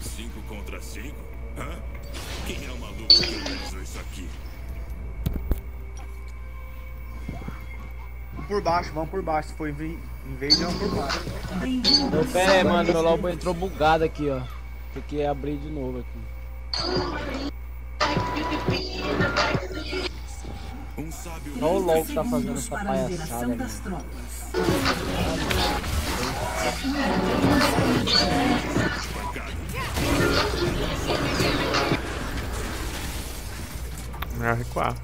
Cinco contra cinco? Hã? Quem é o maluco que organizou isso aqui? Por baixo, vamos por baixo. Se for em ve- em vez, vamos por baixo. Pera aí, mano, meu lobo entrou bugado aqui, ó. Tem que abrir de novo aqui. Só o LOL que tá fazendo essa palhaçada. das tropas. Melhor recuar.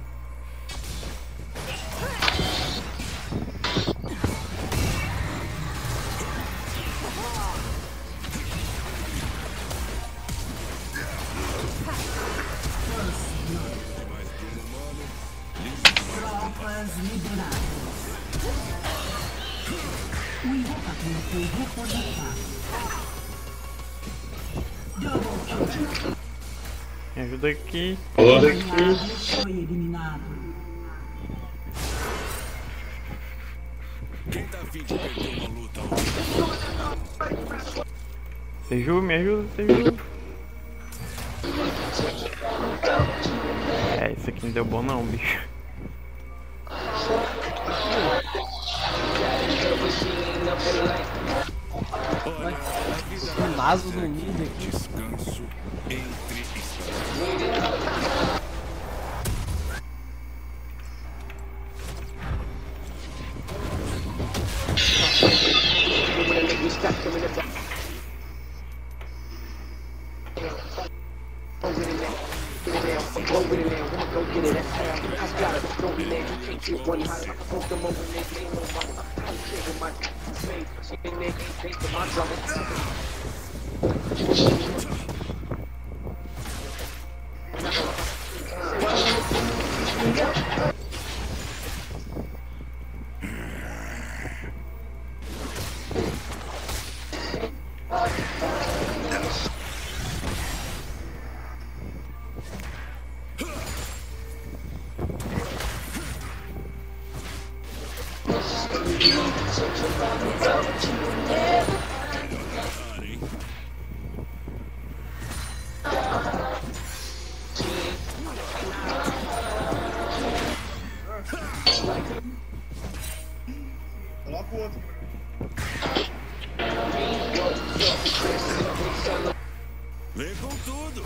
Tropas liberadas. O invocador foi. Double kill. Me ajuda aqui. O aliado foi eliminado. Quem tá afim de perder uma luta? Seju, me ajuda, Seju. É, isso aqui não deu bom não, bicho. O Naso no mid aqui. Descanso entre instantes. Coloca Vem com tudo!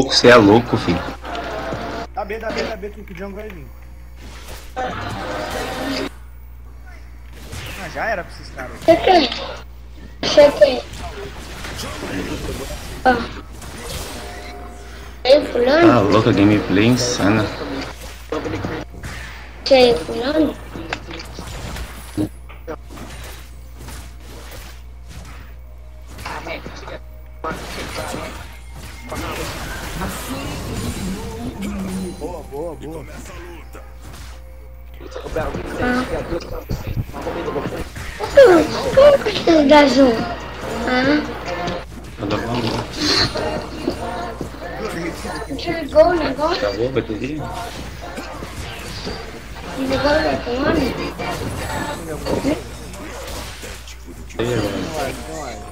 Louco, você é louco, filho. Dá B, dá B, dá B, que o jungle vai vir. Ah, já era pra esses caras. Chequei. Chequei. Ó. Ei, fulano? Tá louca, gameplay insana. Cheio, fulano? Boa. Hum? Ah, Tá bom, desligou o negócio? Acabou a bateria? Desligou o telefone? Aí, mano.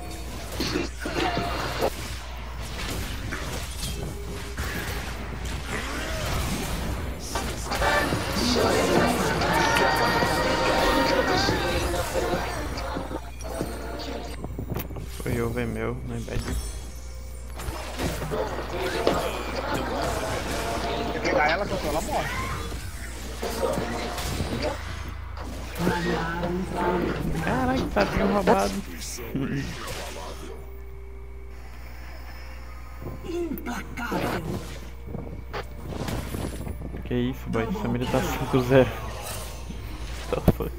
É meu, não impede. Pegar ela, que ela morre. Foi Caraca, tá bem roubado. implacável. Que isso, boy. Samira tá 5-0. Tá fuck.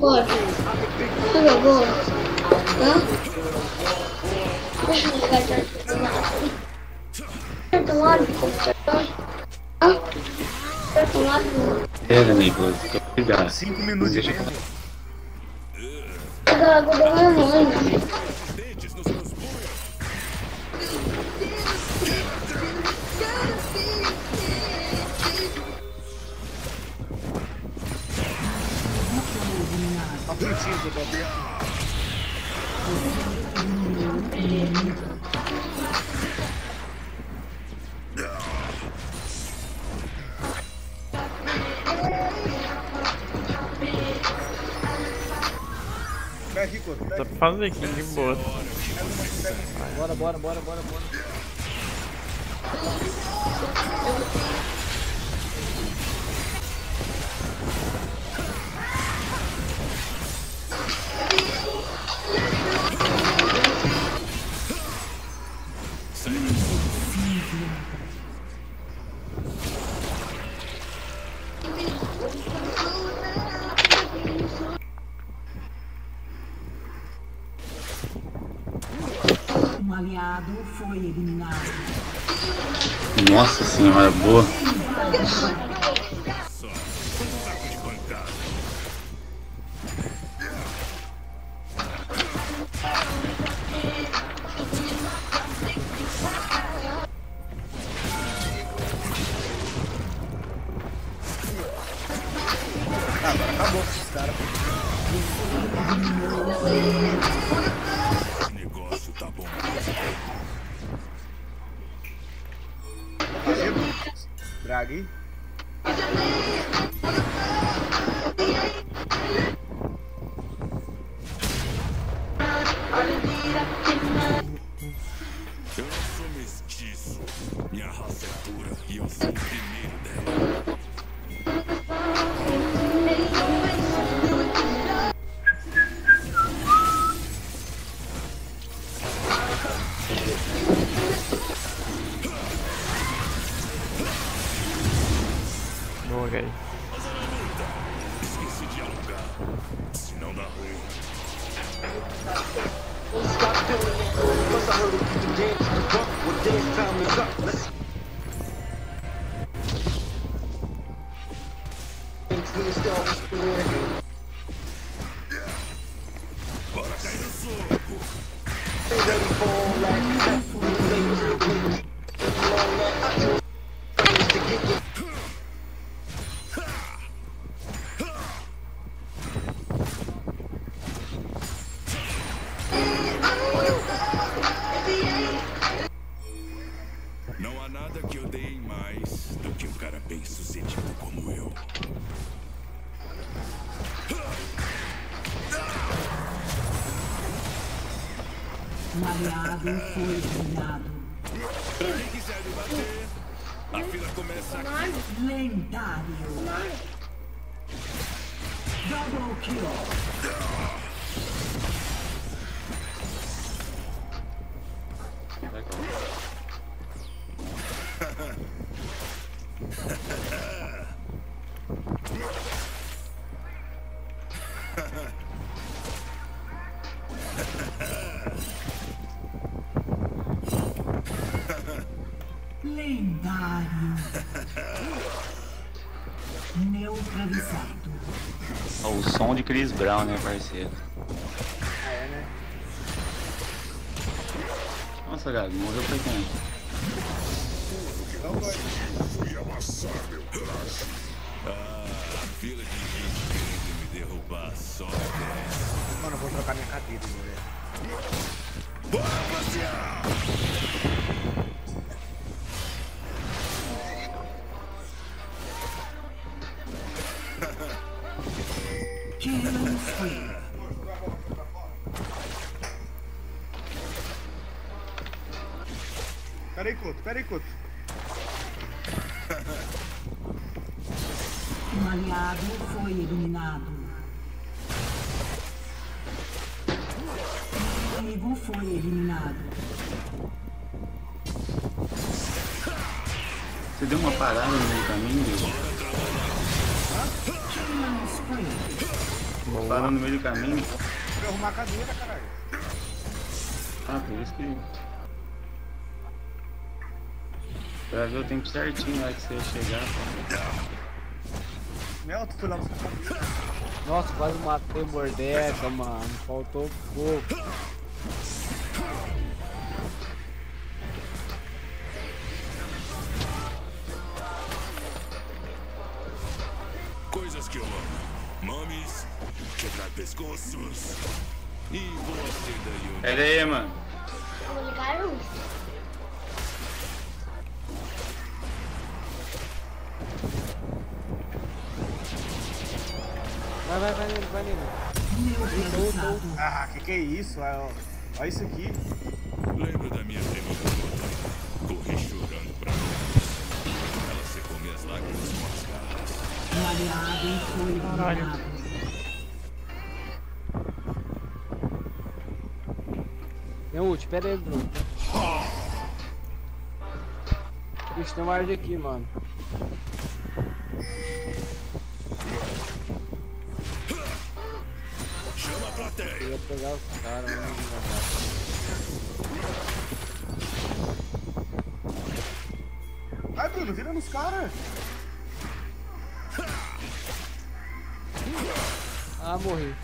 Bora. Chega agora. Hã? Deixa eu ligar já. Tomado. Hã? Tomado. Pega, Nicolas. Obrigado. 5 minutos de tempo. Chega agora da minha mãe. Dentes Fazer aqui de boa. Bora, bora, bora, bora, bora. Um aliado foi eliminado. Nossa senhora, boa. Um aliado foi eliminado. Quem quiser me bater, a fila começa aqui. Lendário. Double kill. Chris Brown, né, parceiro? Nossa, Gabi, morreu foi quem? Ah, a fila de gente querendo me derrubar só desce. Mano, eu vou trocar minha cadeira, velho. Bora passear! Aí, Couto. Um aliado foi eliminado. Um inimigo foi eliminado. Você deu uma parada no meio do caminho, spree. Parou no meio do caminho. Fui arrumar a cadeira, caralho. Ah, por isso que. Pra ver o tempo certinho lá que você ia chegar. Mel, tu foi lá. Nossa, quase matei o Mordeca, mano. Faltou pouco. Coisas que eu amo. Mames, quebrar pescoços. E você daí, Pera aí, mano. Vou Vai, vai, vai nele, vai nele. Neutralizado. Ah, que que é isso? Ah, ó. Olha isso aqui. Lembro da minha primeira luta. Corri chorando pra mim. Ela secou minhas lágrimas com as garras. Um aliado foi eliminado. Tem ult, pera aí, Bruno. Tem uma árvore aqui, mano. Eu ia pegar os caras, né? Ai, Bruno, vira nos caras. Ah, morri.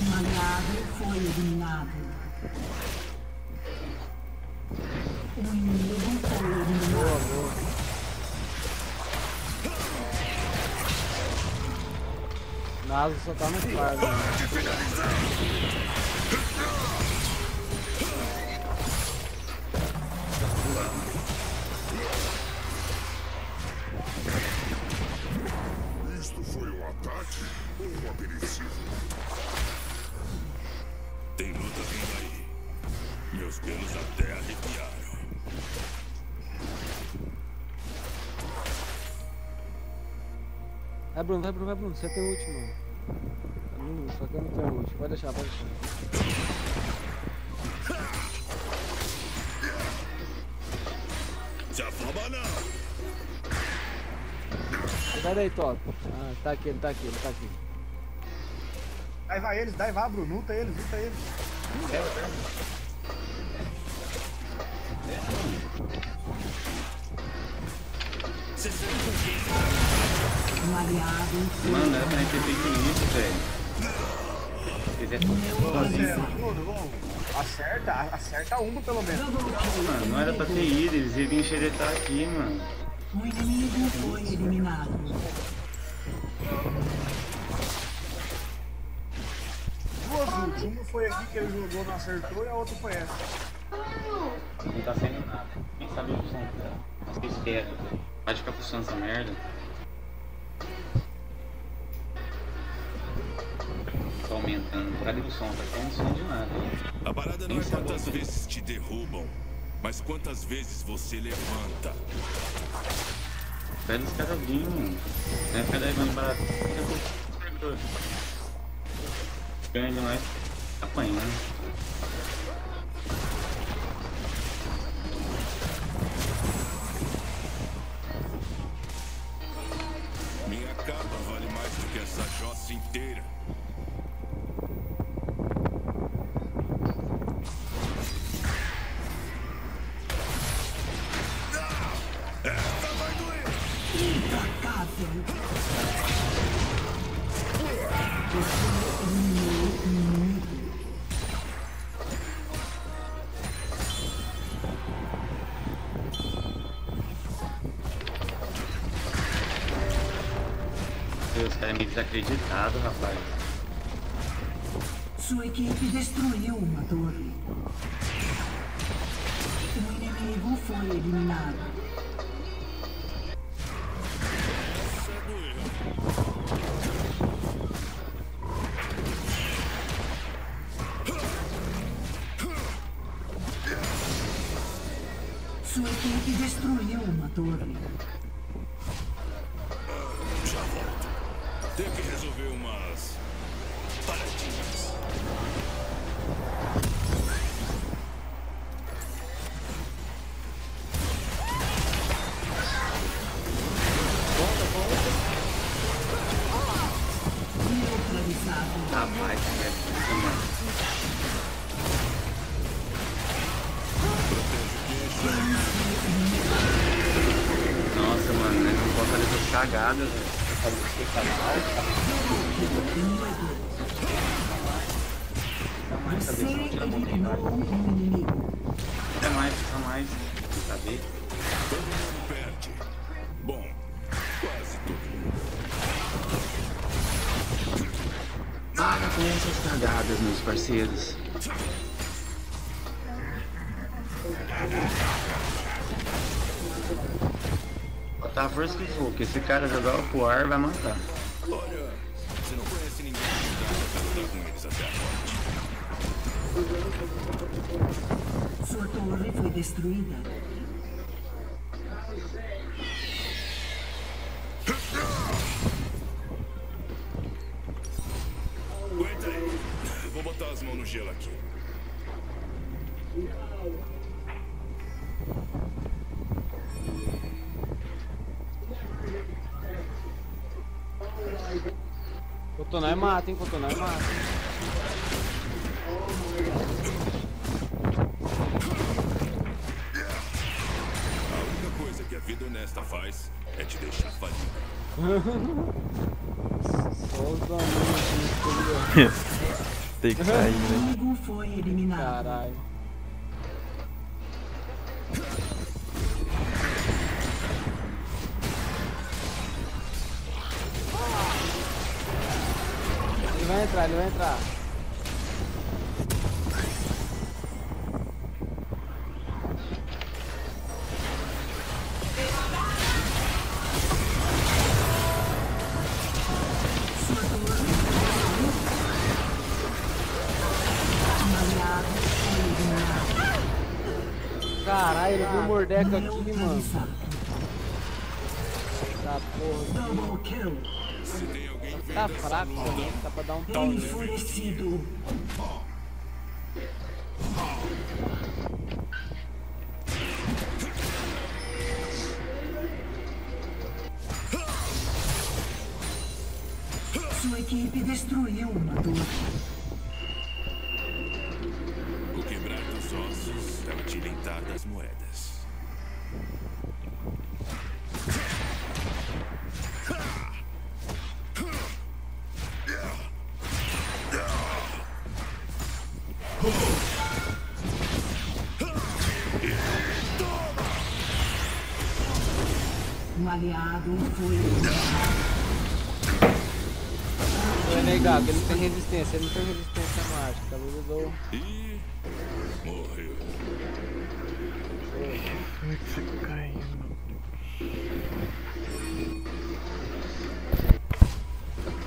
Um aliado foi eliminado. Um inimigo foi eliminado. Naso só tá no fardo. Né? Isto foi um ataque ou um aperitivo? Tem luta vindo aí. Meus pelos até Vai, Bruno, vai, Bruno, vai, Bruno. Você tem ult, mano. Hum, só que eu não tenho ult. Pode deixar, pode deixar. Afoba não. Sai daí, top. Ah, tá aqui, ele tá aqui, ele tá aqui. Daí vai eles, daí vai, Bruno. Luta eles, luta eles. Você Mano, era pra gente ter feito isso, velho. Acerta, acerta um pelo menos. Mano, não era pra ter ido, eles iam vir xeretar aqui, mano. Um inimigo foi eliminado. Duas ults. Uma foi aqui que ele jogou, não acertou, e a outra foi essa. Não tá saindo nada. Quem sabe o som? Mas que espera. Pode ficar puxando essa merda. Tá aumentando. Cadê o som? Tá saindo som de nada. A parada não é é quantas vezes te derrubam, mas quantas vezes você levanta. Pede os caras virem, mano. Não é ficar levando barato. Ganha demais. Apanhando. os caras é meio desacreditado, rapaz. Sua equipe destruiu uma torre. O inimigo foi eliminado. Essas cagadas, velho. Você eliminou um inimigo. Fica mais, fica mais. Bom, quase todo. Para com essas cagadas, meus parceiros. Botar a força que for, que esse cara jogar o pro ar vai matar. Olha, você não conhece ninguém que lutar com eles até a morte. Sua torre foi destruída. Aguenta aí. Vou botar as mãos no gelo aqui. Cotonai mata, hein? Cotonai mata. A única coisa que a vida honesta faz é te deixar falido. Só os aqui, Tem que sair, né? Caralho. Vai entrar, ele vai entrar. Caralho, ele viu o Mordeca aqui, mano. Tá porra. Double kill. Tá fraco, luta, mano. Dá pra dar um pau nele. Enfurecido. Sua equipe destruiu uma torre. o quebrar dos ossos é o tilintar das moedas. Aliado foi negar que ele não tem resistência, ele não tem resistência mágica. Talvez eu dou. E morreu. Como é que você caiu, mano?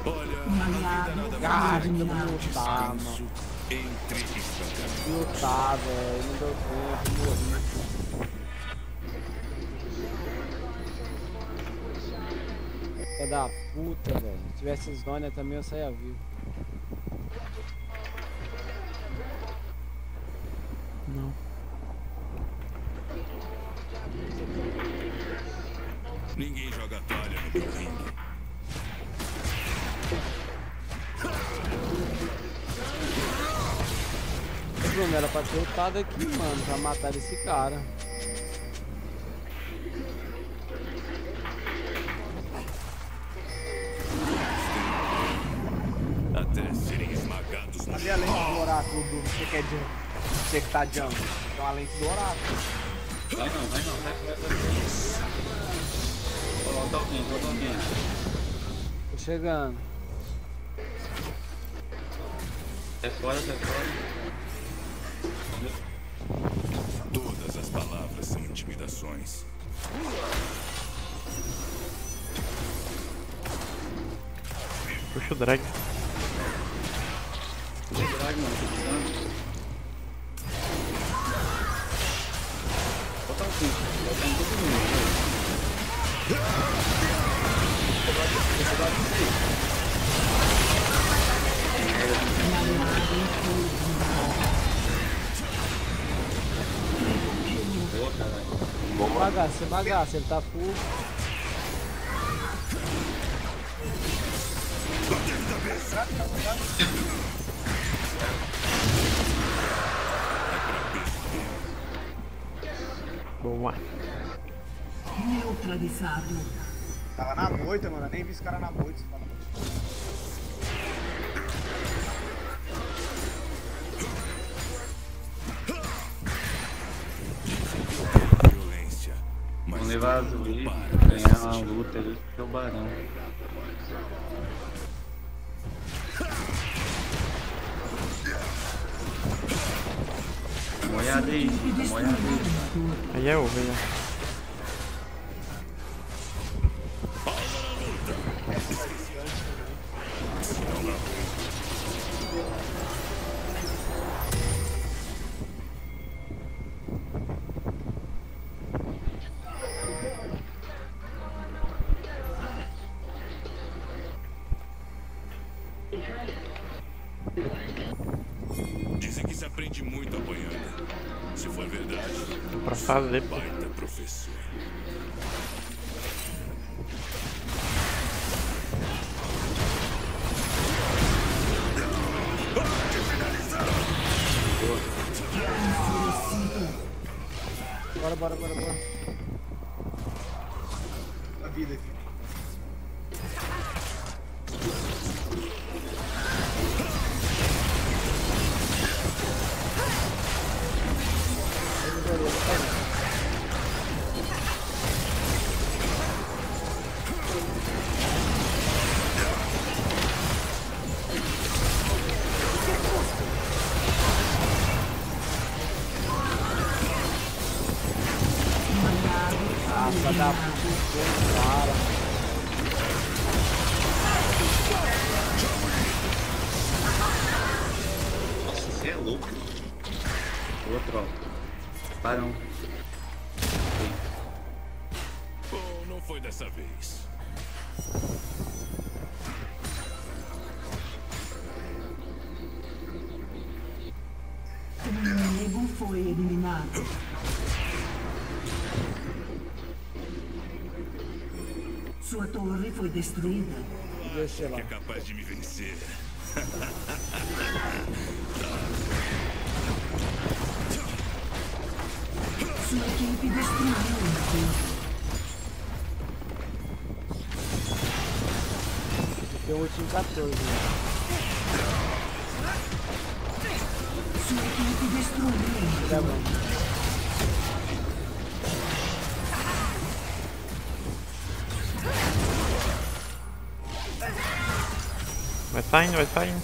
Olha, a vida aliado nada foi mais é que eliminado. um descanso entre espancamentos. Lutar, velho. Não deu tempo, morri. Filha da puta, velho. Se tivesse zona também eu saía vivo. Não. Ninguém joga toalha no meu ringue. Bruno, era pra ter lutado aqui, mano, pra matar esse cara. Cadê a lente do oráculo do você que é de você que tá jungle? Então a lente do oráculo. Vai não, vai não, vai, vai, vai. Ó, tô alguém, tô alguém. Tô chegando. Sai fora, sai fora. Todas as palavras são intimidações. Puxa o drag. Drag, mano, tô precisando. Botar um se bagaço, ele tá full. Boa. Neutralizado. Tava na moita, mano. Eu nem vi esse cara na moita. Vamos levar a Zuli, para ganhar uma luta ali com o Barão. Molhada aí, molhada aí. Aí é ovo, aí, ó. Dizem que se aprende muito apanhando. Se for verdade, Pra fazer, baita professor. Bora, bora, bora, bora. A vida aqui. Outro, ó. Barão. Bom, não foi dessa vez. Um inimigo foi eliminado. Sua torre foi destruída. Deixa lá. Que é capaz de me vencer. Equipe destruiu uma torre. Tem um último 14. Né? Sua equipe destruiu torre. bom. Vai saindo, vai saindo.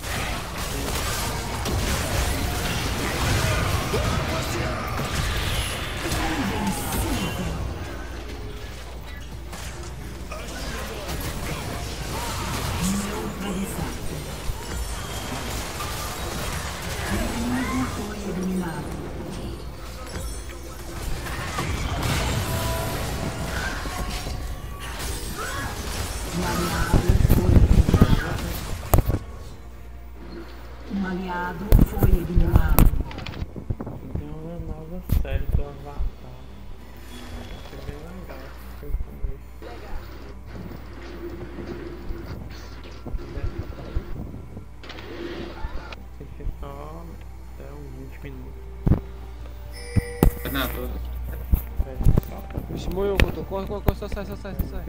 Corre, corre, corre, só sai, só sai, só sai.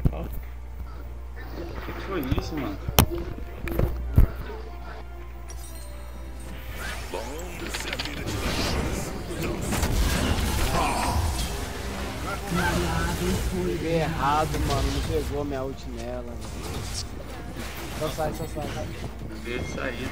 O que que foi isso, mano? Se a vida te dá chance, foi Peguei errado, mano. Não pegou minha ult nela, mano. Só sai, só sai. Veio de saída.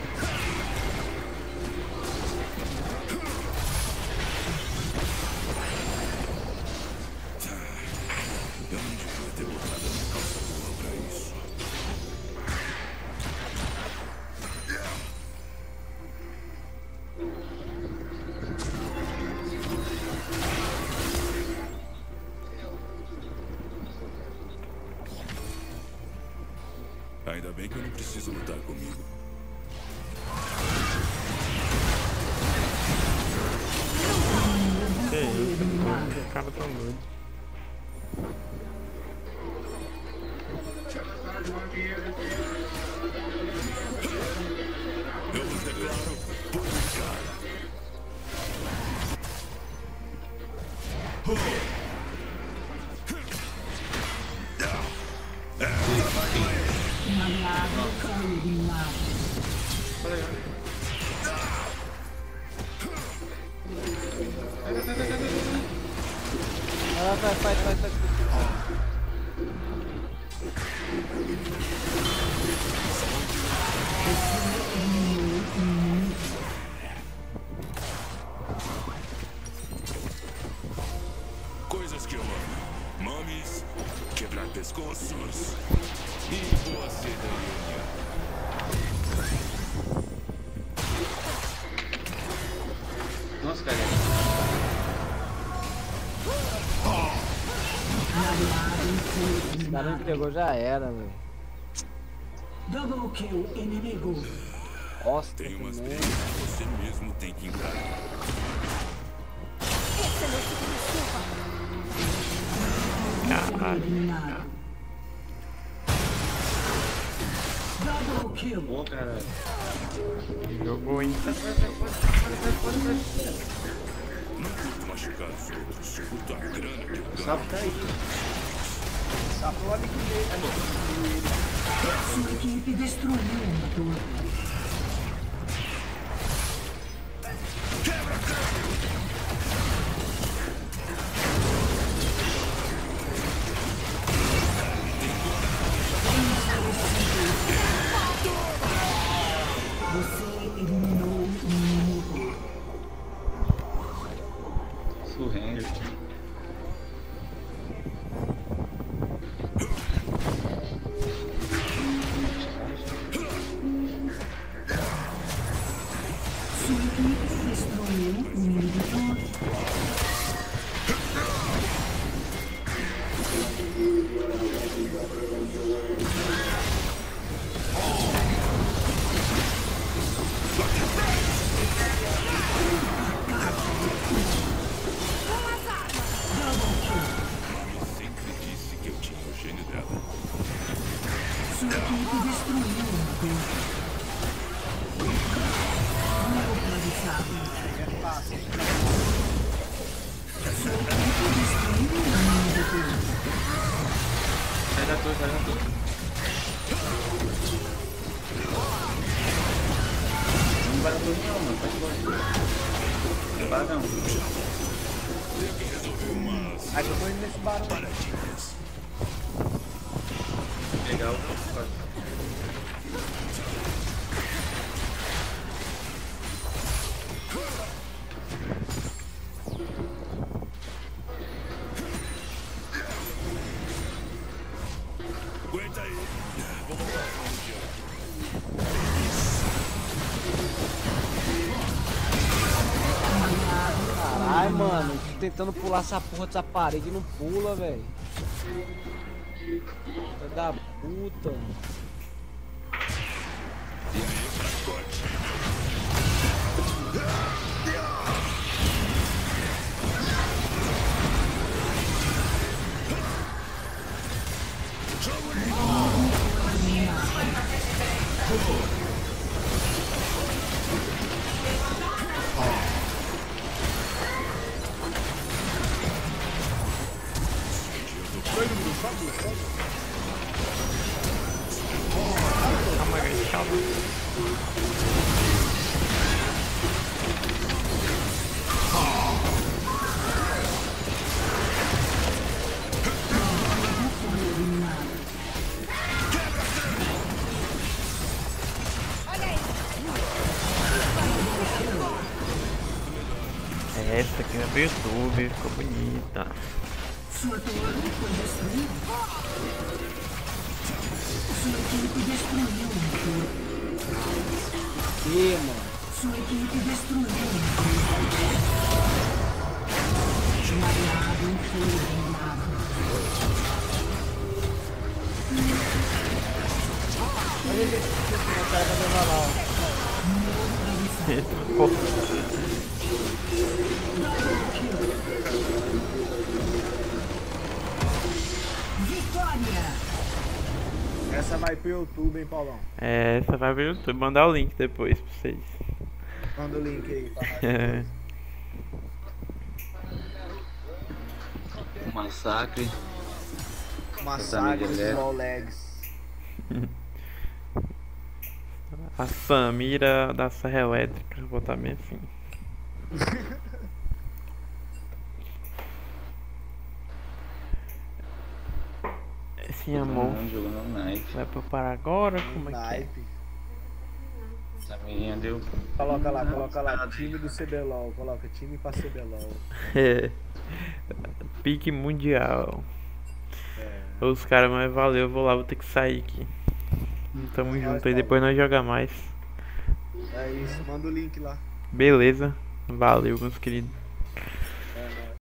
want to be here this year. Foi O cara me eliminado. pegou já era, velho. Double kill inimigo. Nossa, Tem umas brigas que você mesmo tem que encarar. Caralho. Double kill. Pô, cara. Jogou, hein? Não curto machucar os outros. Curto a grana que eu ganho. Sabe tá aí. Sua equipe destruiu uma torre. Tentando pular essa porra dessa parede e não pula, velho. Da puta. Calma. Essa aqui é pro YouTube, ficou bonita. Sua torre foi destruída. Sua equipe destruiu um E, mano. Sua equipe destruiu um Desmaiado Olha fogo Olha ele aqui, o cara vai levar lá, ó. Ele. Essa vai pro YouTube, hein, Paulão? É, essa vai pro YouTube. Mandar o link depois pra vocês. Manda o link aí pra. É. Massacre. Massacre dos Leve. Small Legs. A Samira da Serra Elétrica, vou botar bem assim. Esse amor mundo jogando knife. vai preparar agora? Como é que é? Naipe. Essa menina deu. Coloca lá, coloca lá. Time do CBLOL. Coloca time pra CBLOL. É. Pique mundial. É. Os caras, mas valeu, eu vou lá, vou ter que sair aqui. Tamo Nós, junto aí, depois nós joga mais. É isso, manda o link lá. Beleza. Valeu, meus queridos.